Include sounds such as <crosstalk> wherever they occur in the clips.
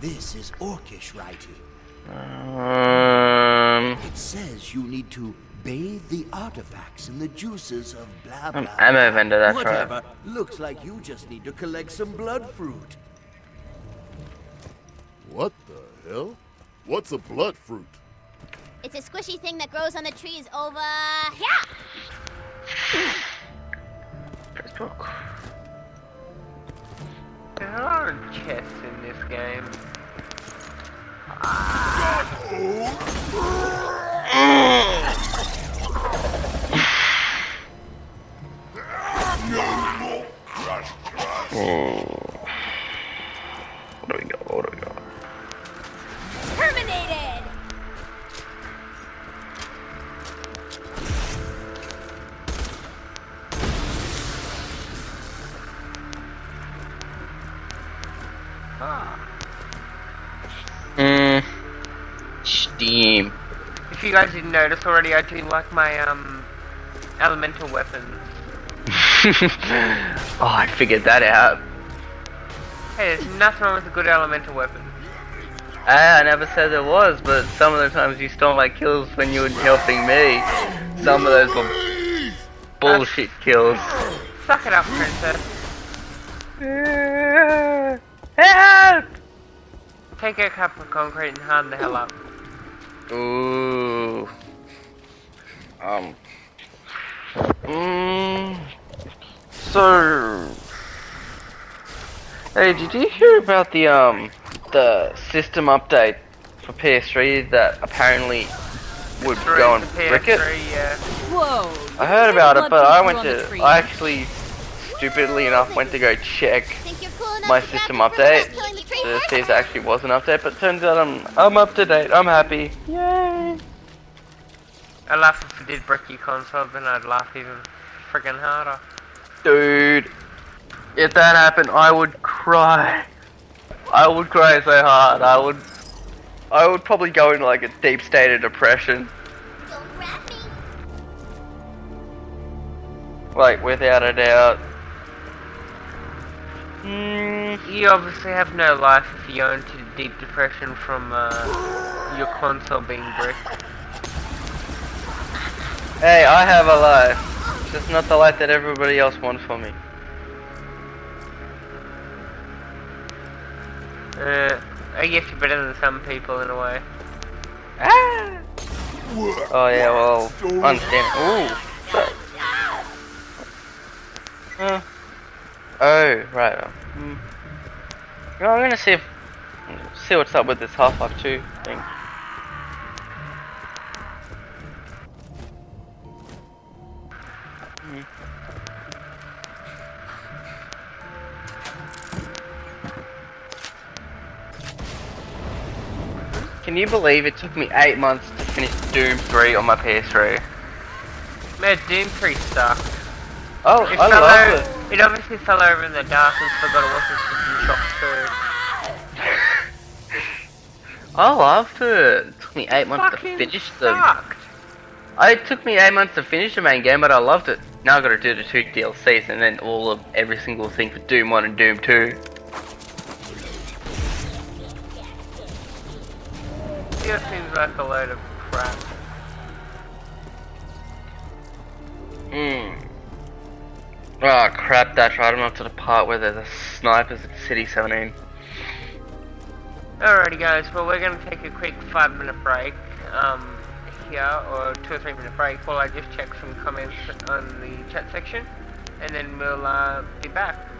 This is Orcish writing. Um, It says you need to bathe the artifacts in the juices of blah blah. I'm ammo vendor, that's right. Whatever. Looks like you just need to collect some blood fruit. What the hell? What's a blood fruit? It's a squishy thing that grows on the trees over here. Facebook. There are chests in this game. What Hmm. Steam. If you guys didn't notice already, I do like my um elemental weapons. <laughs> oh, I figured that out. Hey, there's nothing wrong with a good elemental weapon. Ah, I never said there was, but some of the times you stole my kills when you were helping me. Some of those were bullshit kills. Suck it up, princess. <laughs> Help! Take a cup of concrete and harden the hell up. Ooh. Um. Mm, so. Hey, did you hear about the um the system update for PS3 that apparently would Through go and the brick it? PS3, yeah. Whoa. I heard about it, but I went grew on the to. I actually stupidly enough went to go check Think you're cool enough my system the fruit without update killing the tree to first? see if there actually was an update, but turns out I'm I'm up to date. I'm happy. Yay! I'd laugh if it did brick your console, then I'd laugh even friggin' harder. Dude, if that happened, I would cry. I would cry so hard. I would, I would probably go into like a deep state of depression, Don't grab me. like without a doubt. Mm, You obviously have no life if you go into deep depression from uh, your console being bricked. hey, I have a life, just not the life that everybody else wants for me. Uh, I guess you're better than some people in a way. Ah! Oh yeah, well, understand. Ooh. <laughs> so- Uh, oh, right. uh, I'm gonna see if see what's up with this Half-Life 2 thing. Hmm. Can you believe it took me eight months to finish Doom 3 on my PS3? Man, Doom 3 sucked. Oh, It, I love it. It obviously fell over in the dark and forgot it wasn't system shock too. I loved it. It took me eight months to finish them. sucked. It took me eight months to finish the main game, but I loved it. Now I gotta do the two DLCs and then all of every single thing for Doom 1 and Doom 2. It seems like a load of crap. Hmm. Oh crap, that's right, I'm up to the part where there's a snipers at City 17. Alrighty guys, well we're gonna take a quick five minute break um, here, or two or three minute break while I just check some comments on the chat section and then we'll uh, be back.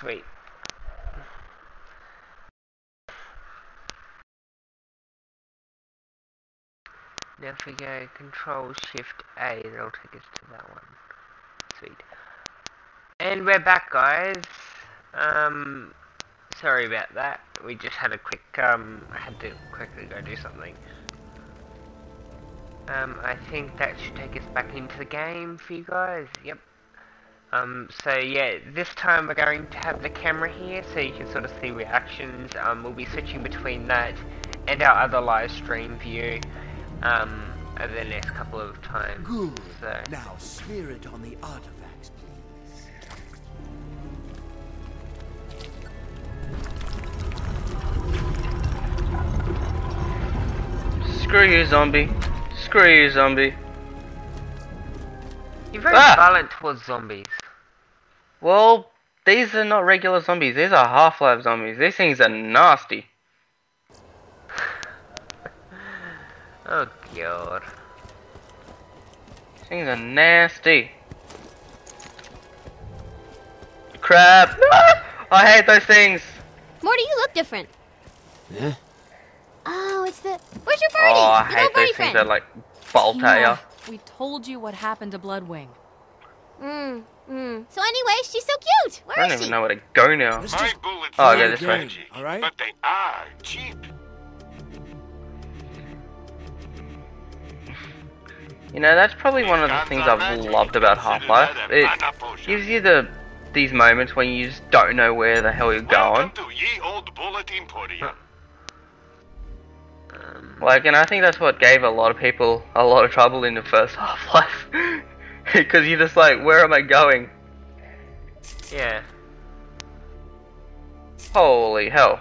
Sweet. Now if we go Control Shift A, that'll take us to that one. Sweet. And we're back, guys. Um, sorry about that. We just had a quick, um, I had to quickly go do something. Um, I think that should take us back into the game for you guys. Yep. Um, so yeah, this time we're going to have the camera here so you can sort of see reactions. Um, we'll be switching between that and our other live stream view um, over the next couple of times. Good. So, Now smear it on the artifacts, please. Screw you, zombie. Screw you, zombie. you're very Ah! violent towards zombies. Well, these are not regular zombies. These are Half-Life zombies. These things are nasty. <laughs> Oh god. These things are nasty. Crap. <laughs> I hate those things. Morty, you look different. Yeah? Oh, it's the. Where's your birdie? Oh, I your hate little birdie those things that like bolt at Tina, ya. we told you what happened to Bloodwing. Mm, mm. So anyway, she's so cute. I don't is even she? know where to go now. Let's My just bullets Oh, are okay, this way. All right. but they are cheap. You know, that's probably one of the things I've loved about Half-Life. It gives you the these moments when you just don't know where the hell you're going. To Ye Old Bullet Like, and I think that's what gave a lot of people a lot of trouble in the first <laughs> Half-Life. <laughs> Because you're just like, where am I going? yeah. Holy hell.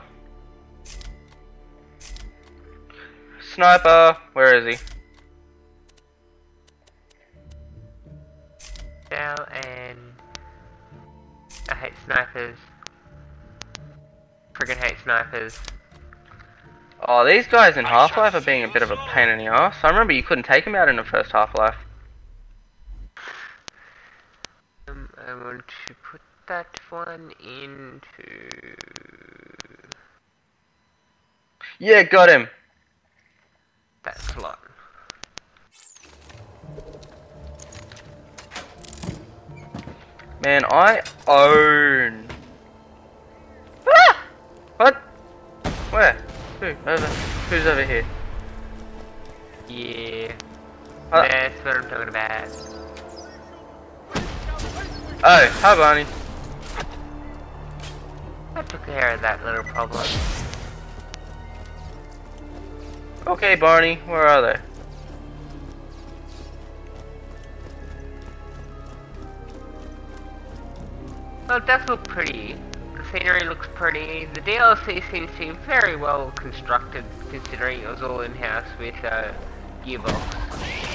Sniper, where is he? Now and I hate snipers. Friggin' hate snipers. Oh, these guys in Half-Life are being a bit of a pain in the ass. I remember you couldn't take them out in the first Half-Life. Um, I want to put that one into. Yeah, got him. that slot. Man, I own. Ah! What? Where? Who? Over? Who's over here? Yeah. Uh, That's what I'm talking about. Oh, hi Barney. I took care of that little problem. Okay, Barney, where are they? Well, it does look pretty. The scenery looks pretty. The DLC seems to be very well constructed, considering it was all in-house with uh, Gearbox.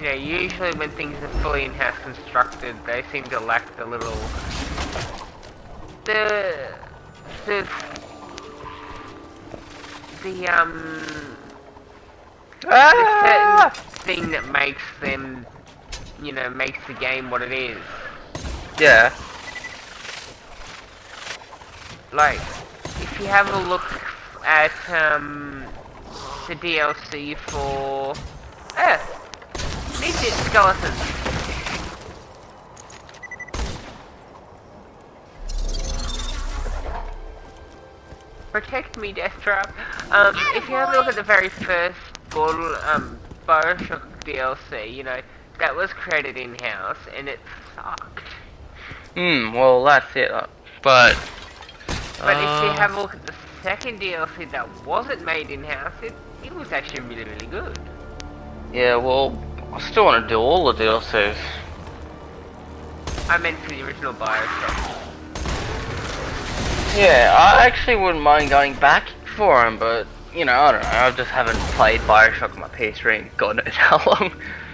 You know, usually when things are fully in-house constructed, they seem to lack the little... The... The... The, um... The Ah! certain thing that makes them you know, makes the game what it is. Yeah. Like, if you have a look at um, the DLC for ah, Midget Skeleton. Protect me, Deathtrap. Um, if you have a look at the very first Ball, um, Bioshock DLC, you know, that was created in-house, and it sucked. Hmm, well, that's it. uh, But. But if you uh, have a look at the second DLC that wasn't made in-house, it, it was actually really, really good. Yeah, well, I still want to do all the DLCs. I meant for the original Bioshock. Yeah, I actually wouldn't mind going back for them, but, you know, I don't know. I just haven't played Bioshock on my PS3 in God knows <laughs> how long.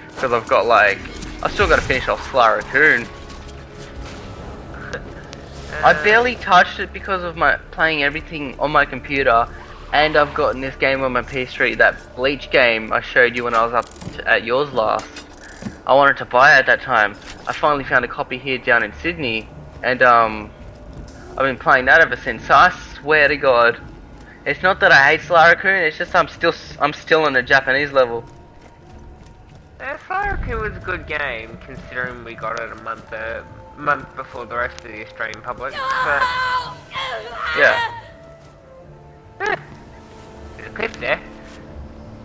Because I've got, like. I've still got to finish off Sly Raccoon. <laughs> I barely touched it because of my playing everything on my computer, and I've gotten this game on my PS3, that Bleach game I showed you when I was up to, at yours last. I wanted to buy it at that time, I finally found a copy here down in Sydney, and um, I've been playing that ever since. So I swear to God, it's not that I hate Sly Raccoon. It's just I'm still I'm still on a Japanese level. Uh, Fire was a good game, considering we got it a month uh, month before the rest of the Australian public. But <laughs> Yeah. Cliff there.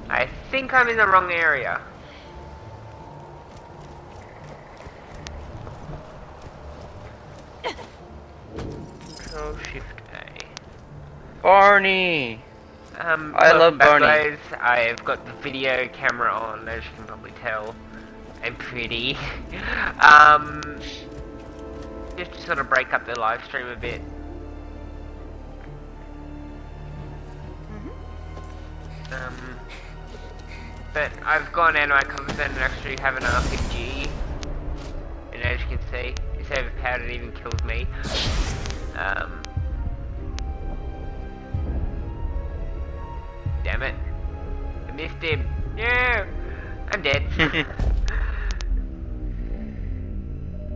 I think I'm in the wrong area. Control Shift A. Barney. Um, I love Barney. Guys. I've got the video camera on, as you can probably tell. I'm pretty. <laughs> um, just to sort of break up the live stream a bit. But I've gone out of my comfort zone and actually have an RPG. And as you can see, it's overpowered, it even kills me. Um, Damn it. I missed him. No! I'm dead. <laughs>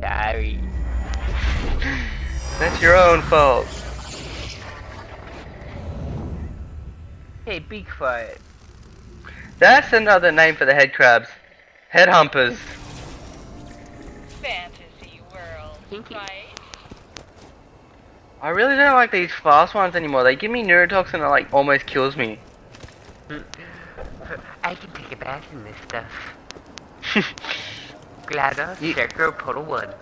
Sorry. That's your own fault. Hey, Bigfoot. That's another name for the head crabs. Head humpers. Fantasy world, <laughs> right? I really don't like these fast ones anymore. They give me neurotoxin that like almost kills me. I can take a bath in this stuff. <laughs> GLaDOS, Ye- Scarecrow, Portal 1.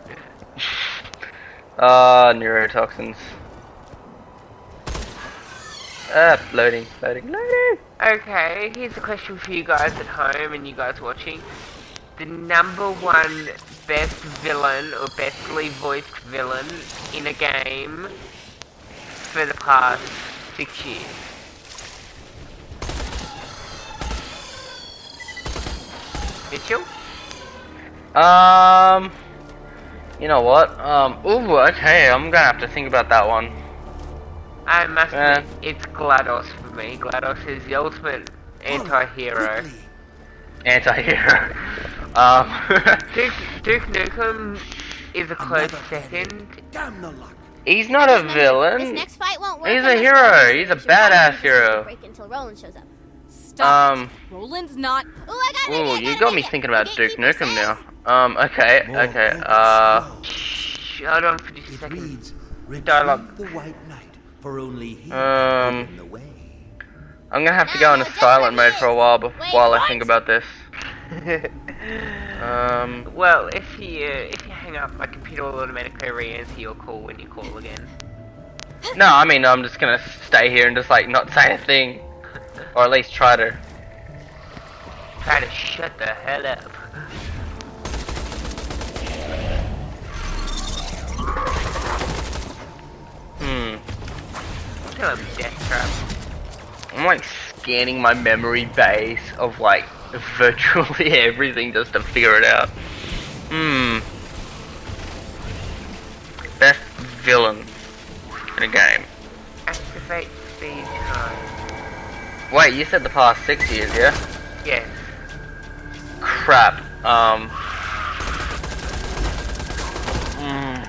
Ah, neurotoxins. Ah, loading, loading, loading. Okay, here's a question for you guys at home and you guys watching. The number one best villain or bestly voiced villain in a game for the past six years. Mitchell? Um, you know what? Um, ooh, okay, I'm gonna have to think about that one. I must Yeah. admit, it's GLaDOS for me. GLaDOS is the ultimate anti-hero. Anti-hero. <laughs> um, Duke, Duke <laughs> Nukem is a close second. Damn the luck. he's not a This villain. next fight won't work. He's a hero. He's a badass hero. Break until Roland shows up. Stop. Um, it. Roland's not. Ooh, I got an ooh, idea, I you got got me idea. thinking about Duke Nukem now. Um, okay, okay, uh, swirls. Shh, hold on for just a second. Dialogue. the White Knight, for only he Um, the way. I'm gonna have to go into just silent mode for a while, be- Wait, while I think about this. <laughs> Um, well, if you uh, if you hang up, my computer will automatically re-answer your call when you call again. <laughs> no, I mean, I'm just gonna stay here and just like not say a thing. Or at least try to. Try to shut the hell up. <laughs> Death Trap. I'm like scanning my memory base of like <laughs> virtually everything just to figure it out. Hmm. Best villain in a game. Activate speed time. Wait, you said the past six years, yeah? Yes. Crap. Um. Hmm.